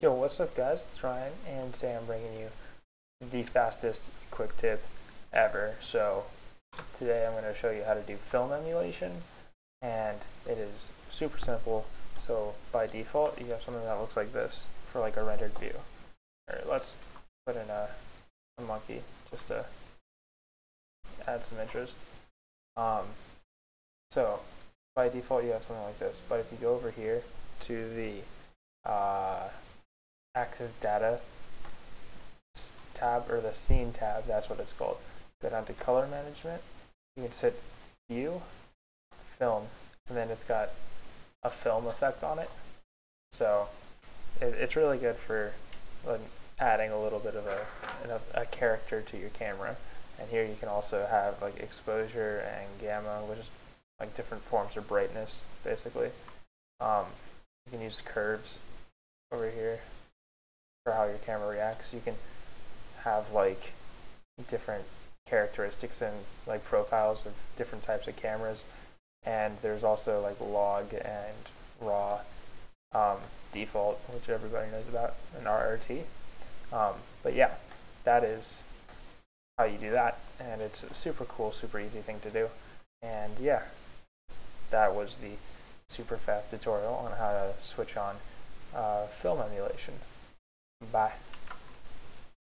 Yo, what's up guys? It's Ryan and today I'm bringing you the fastest quick tip ever. So today I'm going to show you how to do film emulation and it is super simple. So by default you have something that looks like this for like a rendered view. Alright, let's put in a, a monkey just to add some interest. Um, so by default you have something like this, but if you go over here to the uh, active data tab or the scene tab, that's what it's called. Go down to color management. You can set view, film, and then it's got a film effect on it. So it, it's really good for like, adding a little bit of a, a, a character to your camera. And here you can also have like exposure and gamma, which is like different forms of brightness, basically. Um, you can use curves over here for how your camera reacts. You can have like different characteristics and like profiles of different types of cameras. And there's also like log and raw um, default, which everybody knows about, and RRT. Um, but yeah, that is how you do that. And it's a super cool, super easy thing to do. And yeah, that was the super fast tutorial on how to switch on uh, film emulation. Bye.